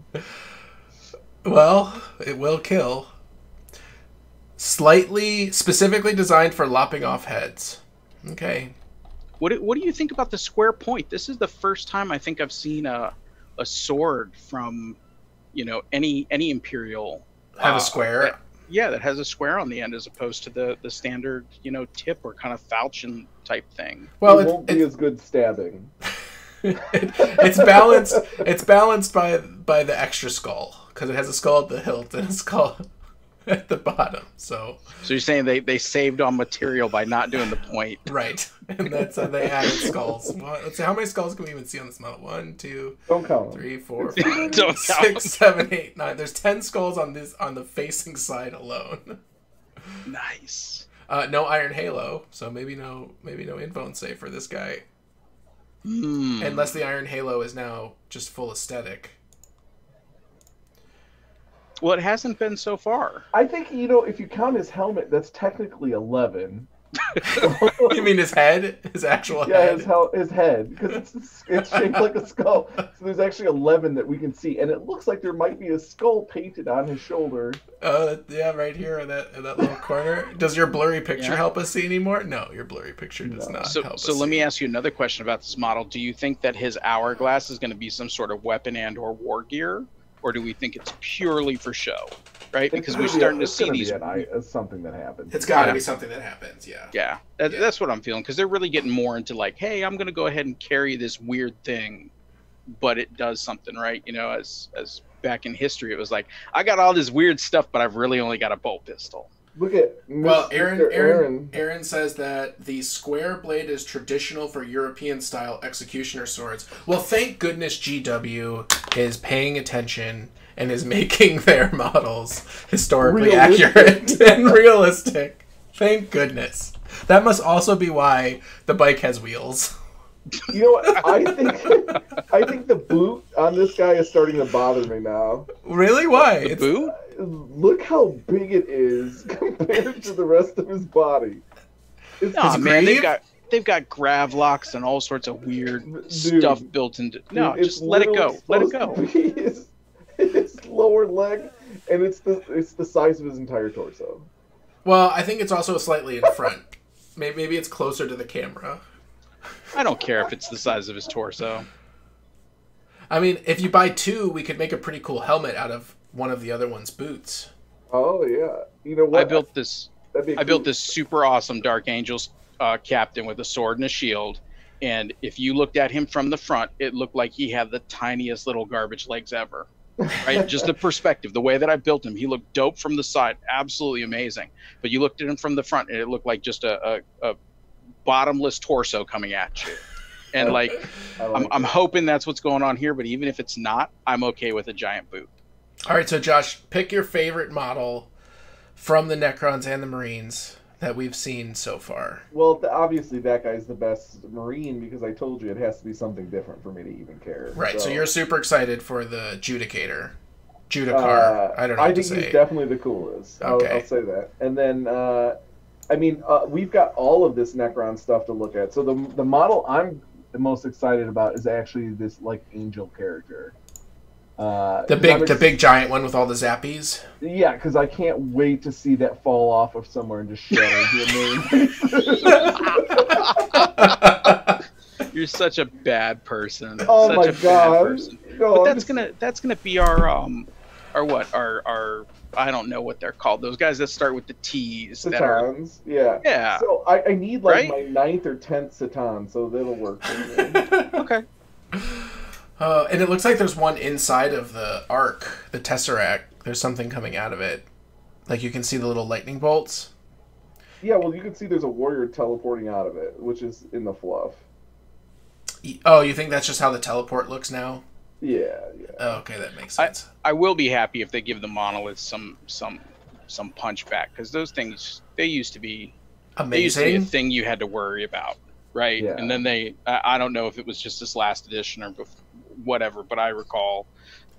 Well, it will kill. Slightly, specifically designed for lopping off heads. Okay. What do, what do you think about the square point? This is the first time I think I've seen a a sword from, you know, any any imperial. Have uh, a square. that- yeah, that has a square on the end as opposed to the the standard, you know, tip or kind of falchion type thing. Well, it it, won't be it, as good stabbing. it's balanced. It's balanced by by the extra skull because it has a skull at the hilt and a skull at the bottom. So So you're saying they they saved on material by not doing the point. right, and that's how they added skulls. One, let's see, how many skulls can we even see on this model? One, two, Don't count them. three, four, Don't five, count. six, seven, eight, nine. There's ten skulls on this on the facing side alone. Nice. Uh, no iron halo, so maybe no maybe no invul save for this guy, Hmm. unless the iron halo is now just full aesthetic. Well, it hasn't been so far. I think you know if you count his helmet, that's technically eleven. you mean his head, his actual Yeah, head? his, hel- his head, because it's it's shaped like a skull. So there's actually eleven that we can see, and it looks like there might be a skull painted on his shoulder. Oh, yeah, right here in that in that little corner. Does your blurry picture Yeah. help us see anymore? No, your blurry picture does No. not So, help so us let see. me ask you another question about this model. Do you think that his hourglass is going to be some sort of weapon and or war gear, or do we think it's purely for show? Right, because we're be a- starting to see these. an uh, something that happens. It's got to Yeah. be something that happens. Yeah. Yeah, that, Yeah. that's what I'm feeling because they're really getting more into like, hey, I'm going to go ahead and carry this weird thing, but it does something, right? You know, as as back in history, it was like I got all this weird stuff, but I've really only got a bolt pistol. Look at Well, Aaron, Aaron. Aaron, Aaron says that the square blade is traditional for European style executioner swords. Well, thank goodness GW is paying attention and is making their models historically Realistic. accurate and realistic. Thank goodness. That must also be why the bike has wheels. You know what? I think I think the boot on this guy is starting to bother me now. Really? Why? The It's- boot? Look how big it is compared to the rest of his body. It's Nah, His man, they've got they've got grav locks and all sorts of weird Dude. stuff built into. No, Dude, just let it go. Let it go. His, his lower leg, and it's the it's the size of his entire torso. Well, I think it's also slightly in front. Maybe, maybe it's closer to the camera. I don't care if it's the size of his torso. I mean, if you buy two, we could make a pretty cool helmet out of one of the other one's boots. Oh yeah, you know what? I built this. That'd be I built this super awesome Dark Angels uh, captain with a sword and a shield. And if you looked at him from the front, it looked like he had the tiniest little garbage legs ever. right? Just the perspective, the way that I built him, he looked dope from the side, absolutely amazing. But you looked at him from the front, and it looked like just a, a, a bottomless torso coming at you. And like, I I'm, I'm hoping that's what's going on here. But even if it's not, I'm okay with a giant boot. All right, so Josh, pick your favorite model from the Necrons and the Marines that we've seen so far. Well, obviously that guy's the best Marine because I told you it has to be something different for me to even care. Right, so, you're super excited for the Judicator. Judiciar. Uh, I don't know I what to think he's definitely the coolest. I'll, Okay. I'll say that. And then, uh, I mean, uh, we've got all of this Necron stuff to look at. So the the model I'm the most excited about is actually this like angel character. Uh, the 'cause big, the big giant one with all the zappies. Yeah, because I can't wait to see that fall off of somewhere and just shatter into a million. You're such a bad person. oh such my a god! person. No, But that's just- gonna that's gonna be our um, our what our our I don't know what they're called. Those guys that start with the T's that are C'tans, yeah. yeah So I, I need like Right? my ninth or tenth C'tan, so that'll work okay. Uh, and it looks like there's one inside of the Ark, the Tesseract. There's something coming out of it. Like you can see the little lightning bolts. yeah, well, you can see there's a warrior teleporting out of it, which is in the fluff. Oh, you think that's just how the teleport looks now? Yeah, yeah. Oh, okay, that makes sense. I will be happy if they give the monoliths some some some punch back because those things they used to be they used to be a thing you had to worry about, right? Yeah. And then they I, I don't know if it was just this last edition or bef- whatever, but I recall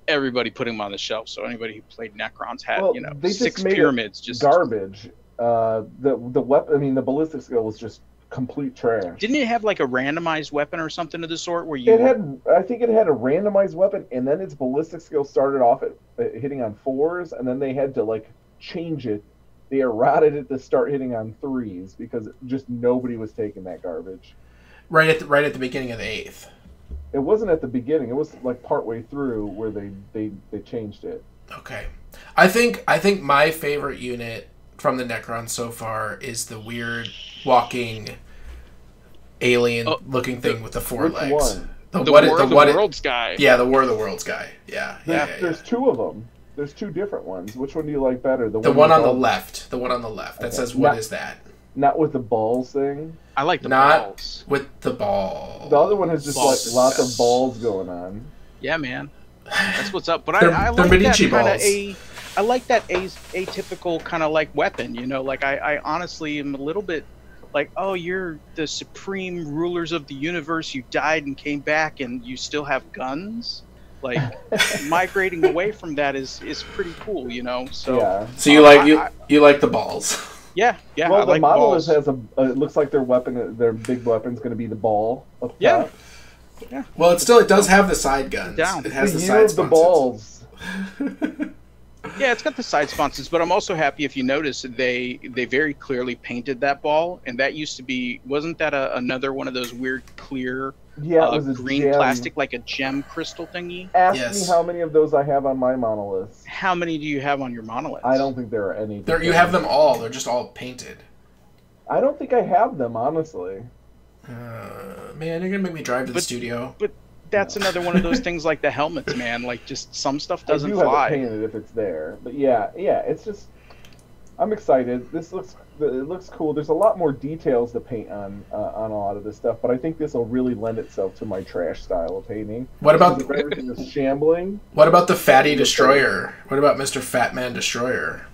everybody putting them on the shelf. So anybody who played Necrons had Well, you know they just six made pyramids just Garbage. Uh, the the weapon. I mean, the ballistic skill was just complete trash. Didn't it have like a randomized weapon or something of the sort where you It had, I think, it had a randomized weapon, and then its ballistic skill started off at uh, hitting on fours, and then they had to like change it. They eroded it to start hitting on threes because just nobody was taking that garbage. Right at the, right at the beginning of the eighth. It wasn't at the beginning; it was like partway through where they they they changed it. Okay. I think I think my favorite unit from the Necron so far is the weird walking alien Oh, looking thing with the four which legs. one? The, the what War the of the what Worlds guy. Yeah, the War of the Worlds guy. Yeah. There's, Yeah, yeah, yeah. there's two of them. There's two different ones. Which one do you like better? The one on the left. The one on the left. That Okay. says what Not- is that? Not with the balls thing. I like the Not- balls. With the ball. The other one has just Balls. like lots of balls going on. Yeah, man. That's what's up. But I, I like that kind of a, I like that a, atypical kind of like weapon. You know, like I, I honestly am a little bit like, oh, you're the supreme rulers of the universe. You died and came back, and you still have guns. Like migrating away from that is is pretty cool. You know. So yeah, yeah. So you Uh, like I- you you like the balls. yeah. well, I the like model balls. has a. Uh, it looks like their weapon, their big weapon's going to be the ball. Up Yeah. top. Well, it still it does have the side guns. Down. It has the the, side of the balls. Yeah, it's got the side sponsons, but I'm also happy if you notice they they very clearly painted that ball, and that used to be wasn't that a, another one of those weird clear Yeah, uh, it was green gem. plastic like a gem crystal thingy? Ask Yes. me how many of those I have on my monolith. How many do you have on your monolith? I don't think there are any. There, you have them all. They're just all painted. I don't think I have them honestly. Uh, man, you're gonna make me drive to the But- studio. That's another one of those things like the helmets, man. Like just some stuff doesn't I do have it fly. painted if it's there, but yeah, yeah, it's just. I'm excited. This looks it looks cool. There's a lot more details to paint on uh, on a lot of this stuff, but I think this will really lend itself to my trash style of painting. What about Because if everything is shambling? what about the fatty destroyer? What about Mr. Fat Man Destroyer?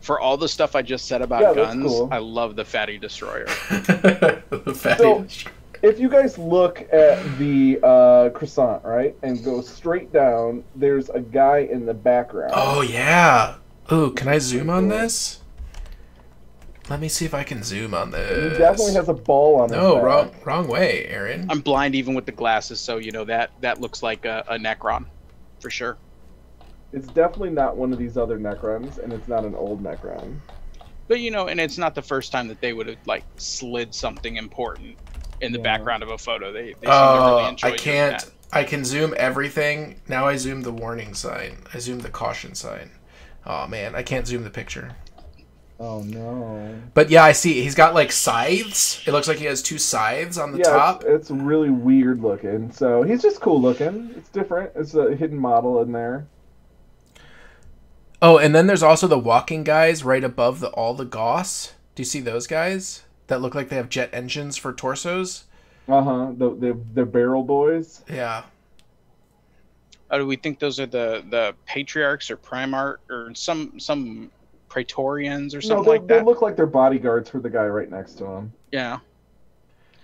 For all the stuff I just said about Yeah, guns, cool. I love the fatty destroyer. the fatty. So- Destroyer. If you guys look at the uh, croissant, right, and go straight down, there's a guy in the background. Oh yeah. Ooh, can I zoom on this? Let me see if I can zoom on this. he this. definitely has a ball on his No, back. wrong, wrong way, Aaron. I'm blind even with the glasses, so you know that that looks like a, a Necron, for sure. It's definitely not one of these other Necrons, and it's not an old Necron. But you know, and it's not the first time that they would have like slid something important in the Yeah. background of a photo. They, they seem to really Oh, enjoy I can't. that. I can zoom everything. Now I zoom the warning sign. I zoom the caution sign. Oh man, I can't zoom the picture. Oh no. But yeah, I see. He's got like scythes. It looks like he has two scythes on the yeah, top. It's, it's really weird looking. So he's just cool looking. It's different. It's a hidden model in there. Oh, and then there's also the walking guys right above the all the Gauss. Do you see those guys that look like they have jet engines for torsos? Uh huh. The, the the barrel boys. Yeah. Oh, do we think those are the the patriarchs or primarch or some some praetorians or something they, like that? they look like they're bodyguards for the guy right next to him. yeah.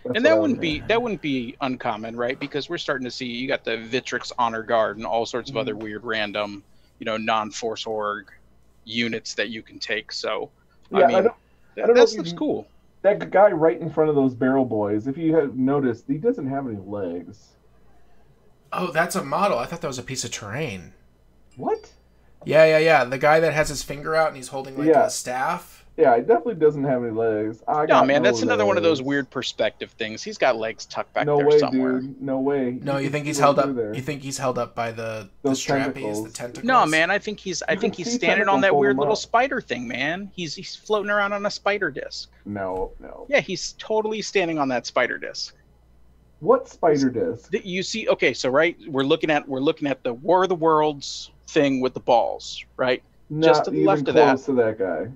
That's and that wouldn't be that wouldn't be uncommon, right? Because we're starting to see you got the Victrix Honor Guard and all sorts of other Mm-hmm. weird random, you know, non-force org units that you can take. So Yeah, I I mean, don't- that, I don't know that if looks you- cool. That guy right in front of those barrel boys. If you have noticed, he doesn't have any legs. Oh, that's a model. I thought that was a piece of terrain. What? Yeah, yeah, yeah. The guy that has his finger out and he's holding like Yeah. a staff. Yeah, he definitely doesn't have any legs. I No, got man, no that's another one of those weird perspective things. He's got legs tucked back No there way, somewhere. dude. No way. No, you think he's held up? there. You think he's held up by the the Those strappies, the tentacles. tentacles? No, man, I think he's I You think he's standing on that weird little up. spider thing, man. He's he's floating around on a spider disc. No, no. Yeah, he's totally standing on that spider disc. What spider disc? You see okay, so right, we're looking at we're looking at the War of the Worlds thing with the balls, right? Not just to the even left of that. to that guy.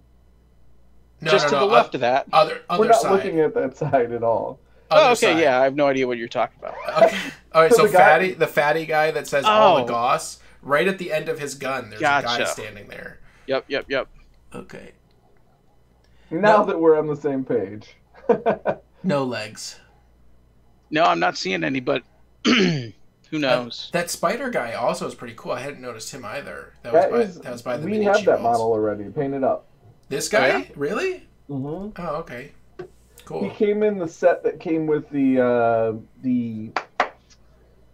No, Just no, to no, the left of that. Other other We're not side. looking at that side at all. Other Oh, okay, side. yeah, I have no idea what you're talking about. Okay. All right, So so the guy- fatty, the fatty guy that says all the Oh. gauss, right at the end of his gun, there's a guy standing there. Yep, yep, yep. Okay. Now No. that we're on the same page. No legs. No, I'm not seeing any, but who uh, knows? That spider guy also is pretty cool. I hadn't noticed him either. That was by is, that was by the we Medici have that walls. model already painted up. This guy, Oh, yeah? really? hmm Oh, okay. Cool. He came in the set that came with the uh, the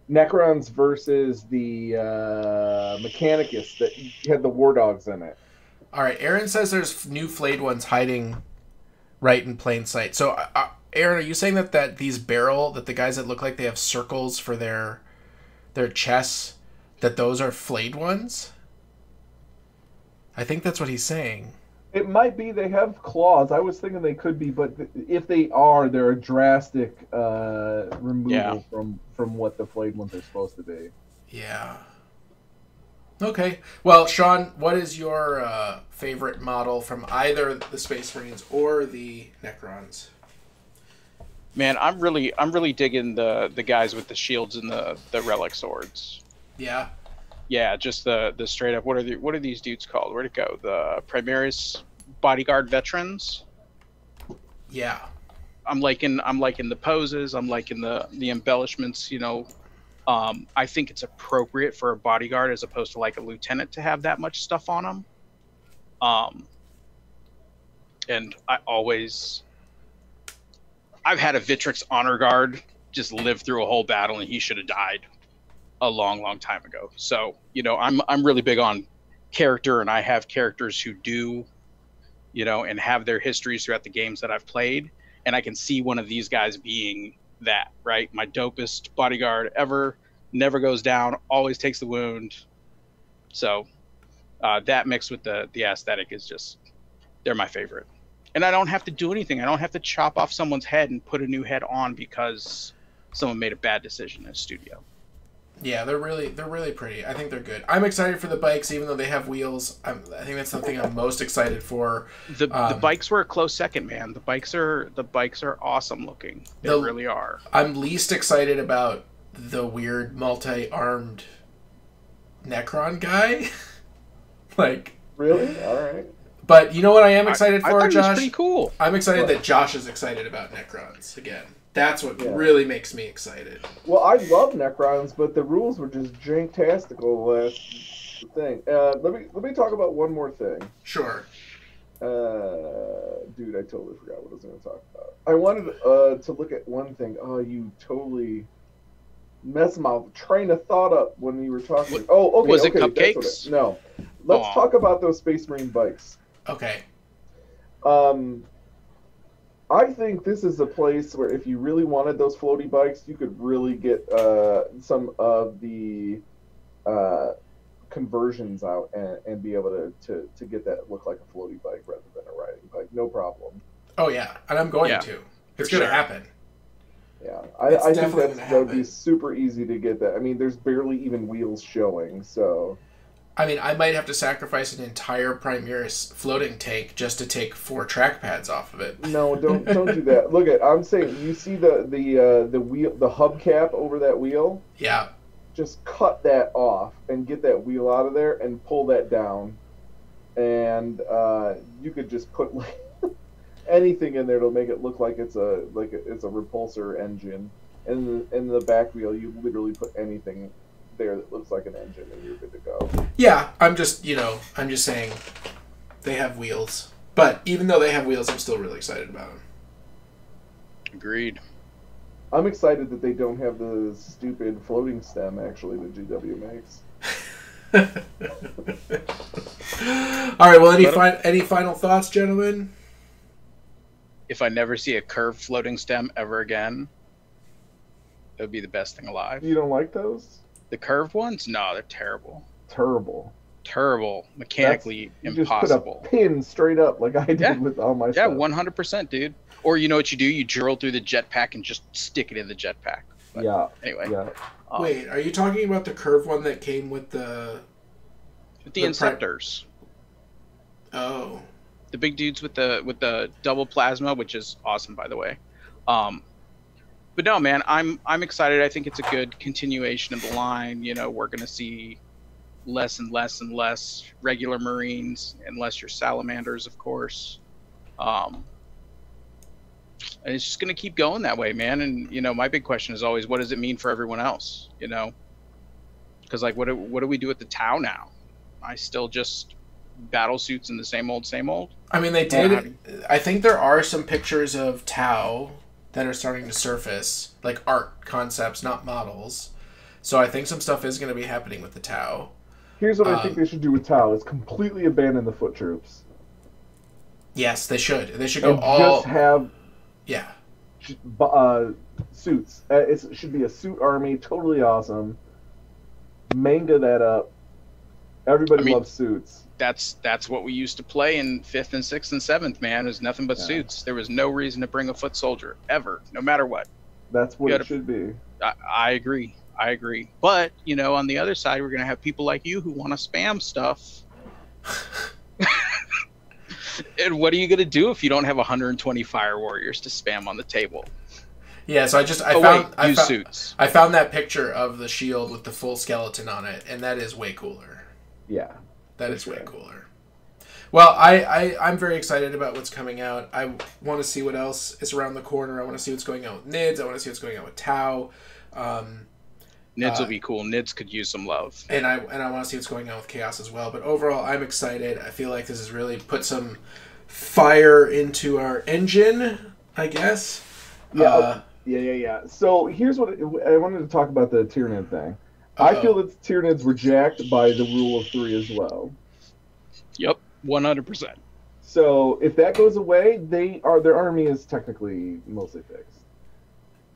Necrons versus the uh, Mechanicus that had the War Dogs in it. All right. Aaron says there's new flayed ones hiding right in plain sight. So, uh, uh, Aaron, are you saying that that these barrel that the guys that look like they have circles for their their chests that those are flayed ones? I think that's what he's saying. It might be they have claws. I was thinking they could be, but th- if they are, they're a drastic uh, removal Yeah. from from what the flayed ones are supposed to be. Yeah. Okay. Well, Sean, what is your uh, favorite model from either the Space Marines or the Necrons? Man, I'm really I'm really digging the the guys with the shields and the the relic swords. Yeah. Yeah, just the the straight up. What are the what are these dudes called? Where'd it go? The Primaris bodyguard veterans. Yeah. I'm liking I'm liking the poses. I'm liking the the embellishments. You know, um, I think it's appropriate for a bodyguard as opposed to like a lieutenant to have that much stuff on them. Um, and I always, I've had a Victrix honor guard just live through a whole battle and he should have died a long, long time ago. So you know, I'm I'm really big on character, and I have characters who do, you know, and have their histories throughout the games that I've played and I can see one of these guys being that, right? My dopest bodyguard ever, never goes down, always takes the wound. So uh, that mixed with the the aesthetic is just they're my favorite. And I don't have to do anything. I don't have to chop off someone's head and put a new head on because someone made a bad decision in a studio. Yeah, they're really they're really pretty. I think they're good. I'm excited for the bikes, even though they have wheels. I'm, I think that's the thing I'm most excited for. The the Um, bikes were a close second, man. The bikes are the bikes are awesome looking. They The- really are. I'm least excited about the weird multi-armed Necron guy. like, Really? All right. but you know what I am excited I, I for, thought was Josh? pretty cool. I'm excited What? that Josh is excited about Necrons again. That's what Yeah. really makes me excited. Well, I love Necrons, but the rules were just janktastical last thing. Uh, let me let me talk about one more thing. Sure. Uh, dude, I totally forgot what I was going to talk about. I wanted uh, to look at one thing. Oh, you totally messed my train of thought up when you were talking. What- oh, okay. was it okay, what cupcakes? no. Let's Aw. talk about those Space Marine bikes. Okay. Um, I think this is a place where if you really wanted those floaty bikes, you could really get uh, some of the uh, conversions out and, and be able to, to, to get that look like a floaty bike rather than a riding bike. No problem. Oh yeah, and I'm going Yeah, to. It's gonna sure. happen. Yeah, I, I think definitely that would be super easy to get that. I mean, there's barely even wheels showing, so I mean, I might have to sacrifice an entire Primaris floating tank just to take four track pads off of it. No, don't don't do that. Look at I'm saying you see the the uh, the wheel the hubcap over that wheel. Yeah. Just cut that off and get that wheel out of there and pull that down, and uh, you could just put like anything in there to make it look like it's a like it's a repulsor engine. And in the back wheel, you literally put anything there that looks like an engine, and you're good to go. Yeah, I'm just you know I'm just saying they have wheels, but even though they have wheels, I'm still really excited about them. Agreed. I'm excited that they don't have the stupid floating stem actually that GW makes. All right. Well, any uh, fi- any final thoughts, gentlemen? If I never see a curved floating stem ever again, it would be the best thing alive. You don't like those? The curved ones? No, they're terrible. Terrible. Terrible. Mechanically You impossible. just put a pin straight up like I did Yeah. with all my Yeah, stuff. one hundred percent, dude. Or you know what you do? You drill through the jetpack and just stick it in the jetpack. But Yeah, Anyway, yeah. um, Wait, are you talking about the curved one that came with the? with the the pri- inceptors, Oh, the big dudes with the with the double plasma, which is awesome, by the way. Um, but no, man, I'm I'm excited. I think it's a good continuation of the line. You know, we're gonna see less and less and less regular Marines, unless you're salamanders, of course. Um, and it's just gonna keep going that way, man. And you know, my big question is always, what does it mean for everyone else? You know, because like, what do, what do we do with the Tau now? I still just battle suits in the same old, same old. I mean they did. I think there are some pictures of Tau that are starting to surface, like art concepts, not models. So I think some stuff is going to be happening with the Tau. Here's what I Um, think they should do with Tau: is completely abandon the foot troops Yes, they should. They should go and all. just have Yeah, uh, suits. Uh, it should be a suit army, totally awesome. Manga that up. Everybody I mean- loves suits. that's that's what we used to play in fifth and sixth and seventh. Man, it was nothing but Yeah. suits. There was no reason to bring a foot soldier ever, no matter what. That's what You it gotta- should be. I, I agree. I agree. But you know, on the other side, we're gonna have people like you who want to spam stuff. and what are you gonna do if you don't have 120 fire warriors to spam on the table? yeah. So I just I oh found wait, I use found, suits. I found that picture of the shield with the full skeleton on it, and that is way cooler. Yeah. That is For is way cooler. Well, I, I I'm very excited about what's coming out. I want to see what else is around the corner. I want to see what's going on with Nids. I want to see what's going on with Tau, um, Nids uh, will be cool. Nids could use some love. and I and I want to see what's going on with Chaos as well. But overall, I'm excited. I feel like this has really put some fire into our engine. I guess. Yeah. Uh, Yeah, yeah, yeah. So here's what I wanted to talk about the Tyranid thing. I uh-oh. feel that the Tyranids were jacked by the rule of three as well. Yep, 100. percent So if that goes away, they are their army is technically mostly fixed.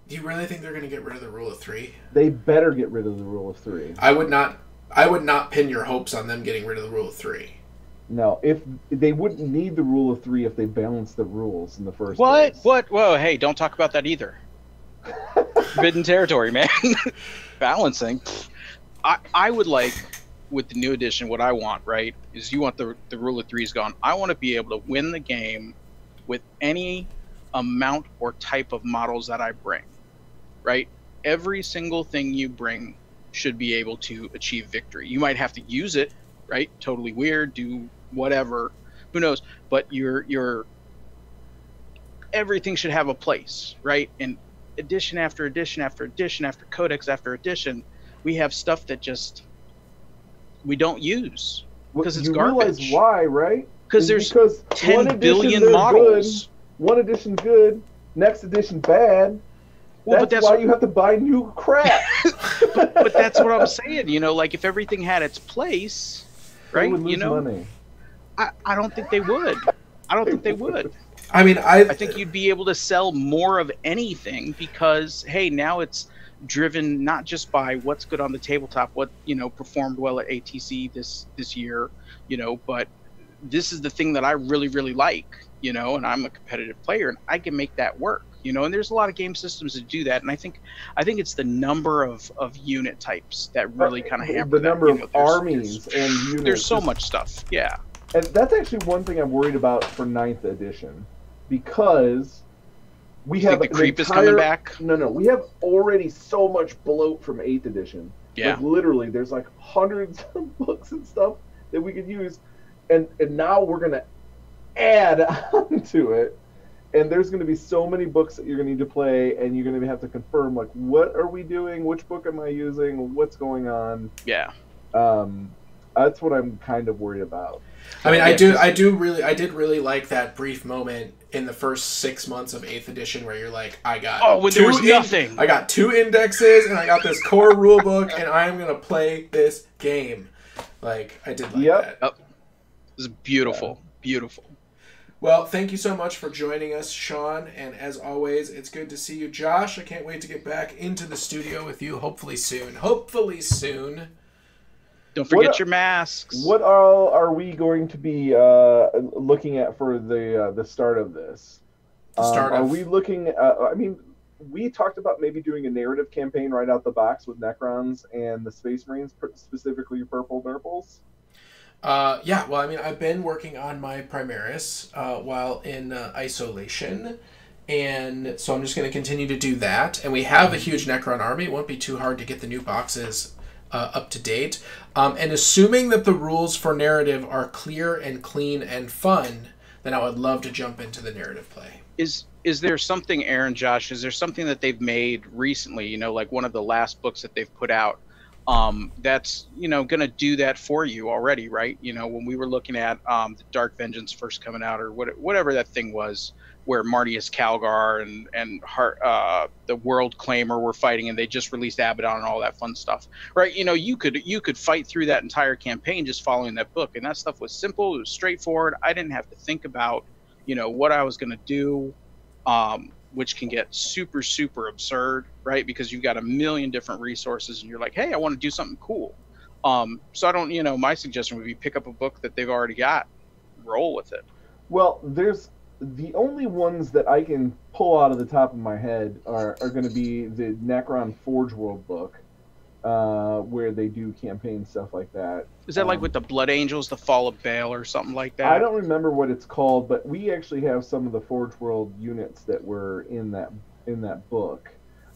Do you really think they're going to get rid of the rule of three? They better get rid of the rule of three. I would not. I would not pin your hopes on them getting rid of the rule of three. No, if they wouldn't need the rule of three if they balanced the rules in the first What? place. What? Whoa! Hey, don't talk about that either. Forbidden territory, man. Balancing. I I would like with the new edition. What I want, right, is you want the the rule of threes gone. I want to be able to win the game with any amount or type of models that I bring. Right. Every single thing you bring should be able to achieve victory. You might have to use it, right? Totally weird. Do whatever. Who knows? But you're you're everything should have a place, right? And edition after edition after edition after codex after edition, we have stuff that just we don't use because it's you realize why, right? because there's because one 10 edition billion models. Good, one edition good, next edition bad. Well, that's, but that's why what- you have to buy new crap. but that's what I'm saying. You know, like if everything had its place, right? You know, money. I, I don't think they would. I don't think they would. I mean, I I think you'd be able to sell more of anything because hey, now it's driven not just by what's good on the tabletop, what you know performed well at ATC this this year, you know, but this is the thing that I really really like, you know, and I'm a competitive player and I can make that work. you know and there's a lot of game systems that do that and i think i think it's the number of of unit types that uh, really kind of hamper the that, number you of know, there's- armies there's, and units. there's so much stuff yeah And that's actually one thing I'm worried about for ninth edition, because we have think the an creep is coming back? No, no, we have already so much bloat from eighth edition. yeah. Like literally, there's like hundreds of books and stuff that we could use, and and now we're gonna add onto it, and there's gonna be so many books that you're gonna need to play, and you're gonna have to confirm like what are we doing, which book am I using, what's going on. yeah. Um, that's what I'm kind of worried about. I mean, I do, do, 'cause- I do really, I did really like that brief moment in the first six months of Eighth Edition where you're like, I got oh when there two was in- nothing I got two indexes and I got this core rule book and I'm gonna play this game. Like I did like Yep. that. it was beautiful beautiful Well, thank you so much for joining us, Sean. And as always, it's good to see you, Josh. I can't wait to get back into the studio with you. Hopefully soon. Hopefully soon. Don't forget What- your masks What all are we going to be uh, looking at for the uh, the start of this? The start um, of- Are we looking? At, I mean, we talked about maybe doing a narrative campaign right out the box with Necrons and the Space Marines, specifically Purple Nurples. Uh, yeah, well, I mean, I've been working on my Primaris uh, while in uh, isolation. And so I'm just going to continue to do that. And we have a huge Necron army. It won't be too hard to get the new boxes uh, up to date. Um, and assuming that the rules for narrative are clear and clean and fun, then I would love to jump into the narrative play. is is there something aaron josh is there something that they've made recently you know like one of the last books that they've put out um, that's you know going to do that for you already right you know when we were looking at um, the dark vengeance first coming out or what, whatever that thing was where Marneus Calgar and and Har uh, the world claimer were fighting and they just released abaddon and all that fun stuff. Right you know you could you could fight through that entire campaign just following that book and that stuff was simple it was straightforward. I didn't have to think about you know what i was going to do um, which can get super super absurd right? Because you've got a million different resources and you're like hey i want to do something cool. Um, so i don't you know my suggestion would be pick up a book that they've already got roll with it. Well, there's the only ones that I can pull out of the top of my head are, are going to be the Necron Forge World book, uh, where they do campaign stuff like that. is that like Um, with the blood angels the fall of Baal or something like that I don't remember what it's called, but we actually have some of the Forge World units that were in that in that book.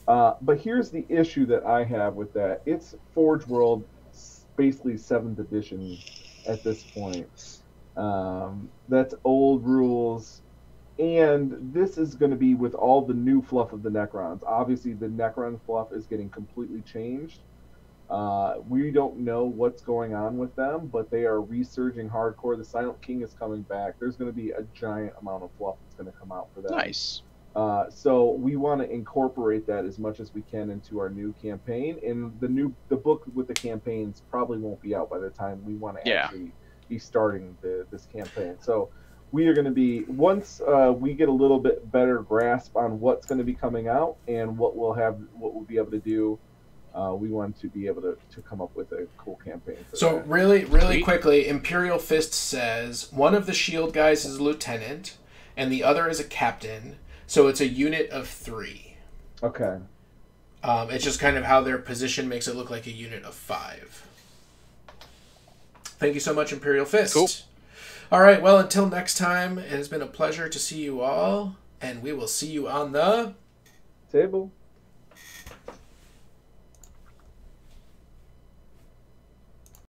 Uh, but here's the issue that I have with that: it's Forge World, basically seventh edition at this point. Um, that's old rules, and this is going to be with all the new fluff of the Necrons. Obviously, the Necron fluff is getting completely changed. Uh, we don't know what's going on with them, but they are resurging hardcore. The Silent King is coming back. There's going to be a giant amount of fluff that's going to come out for that. nice Uh, so we want to incorporate that as much as we can into our new campaign. And the new the book with the campaigns probably won't be out by the time we want to Yeah. actually be starting the, this campaign. So we are going to be once uh, we get a little bit better grasp on what's going to be coming out and what we'll have, what we'll be able to do. Uh, we want to be able to, to come up with a cool campaign. So that. really, really Sweet. quickly, Imperial Fist says one of the shield guys is a lieutenant, and the other is a captain. So it's a unit of three. okay, Um, it's just kind of how their position makes it look like a unit of five. Thank you so much, Imperial Fist. Cool. All right. Well, until next time, it has been a pleasure to see you all, and we will see you on the. table.